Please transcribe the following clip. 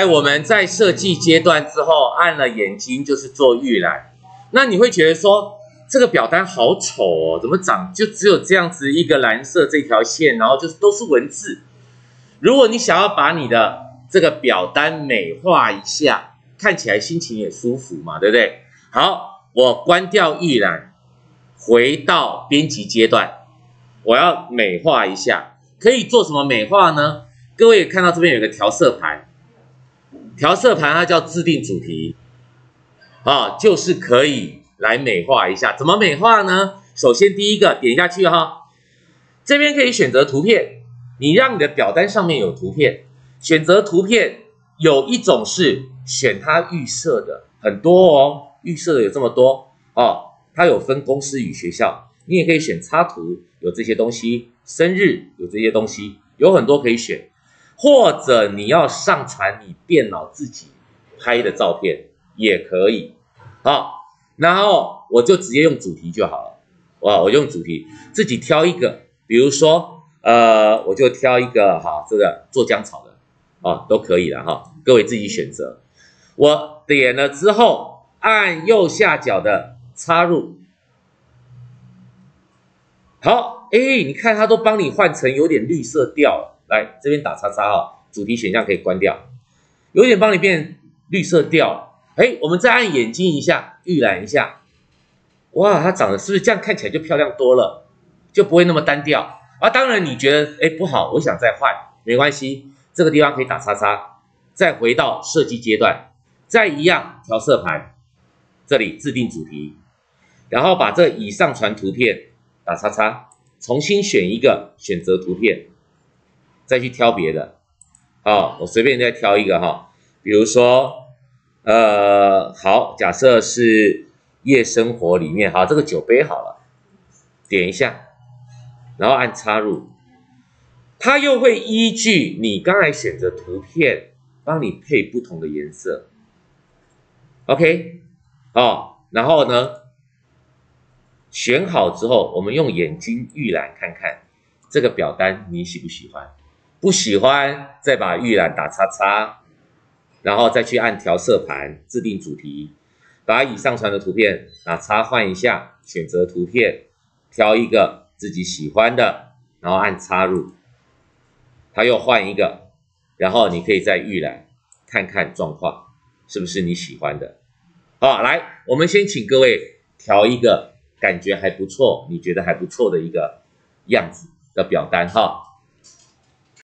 在我们在设计阶段之后，按了眼睛就是做预览。那你会觉得说这个表单好丑哦，怎么长就只有这样子一个蓝色这条线，然后就是都是文字。如果你想要把你的这个表单美化一下，看起来心情也舒服嘛，对不对？好，我关掉预览，回到编辑阶段，我要美化一下，可以做什么美化呢？各位看到这边有个调色盘。调色盘它叫制定主题，啊，就是可以来美化一下。怎么美化呢？首先第一个点下去哈，这边可以选择图片，你让你的表单上面有图片。选择图片有一种是选它预设的，很多哦，预设的有这么多哦。它有分公司与学校，你也可以选插图，有这些东西，生日有这些东西，有很多可以选。或者你要上传你电脑自己拍的照片也可以，好，然后我就直接用主题就好了，哇，我用主题自己挑一个，比如说，呃，我就挑一个哈，这个做姜草的，哦，都可以了哈，各位自己选择。我点了之后，按右下角的插入，好，哎，你看它都帮你换成有点绿色调了。来这边打叉叉哈，主题选项可以关掉，有点帮你变绿色调。哎，我们再按眼睛一下，预览一下，哇，它长得是不是这样看起来就漂亮多了，就不会那么单调。啊？当然你觉得哎不好，我想再换，没关系，这个地方可以打叉叉，再回到设计阶段，再一样调色盘，这里制定主题，然后把这已上传图片打叉叉，重新选一个选择图片。再去挑别的，好，我随便再挑一个哈，比如说，呃，好，假设是夜生活里面，好，这个酒杯好了，点一下，然后按插入，它又会依据你刚才选择图片，帮你配不同的颜色，OK，哦，然后呢，选好之后，我们用眼睛预览看看这个表单你喜不喜欢。不喜欢，再把预览打叉叉，然后再去按调色盘制定主题，把已上传的图片打叉换一下，选择图片，挑一个自己喜欢的，然后按插入，它又换一个，然后你可以再预览看看状况是不是你喜欢的。好，来，我们先请各位调一个感觉还不错，你觉得还不错的一个样子的表单哈。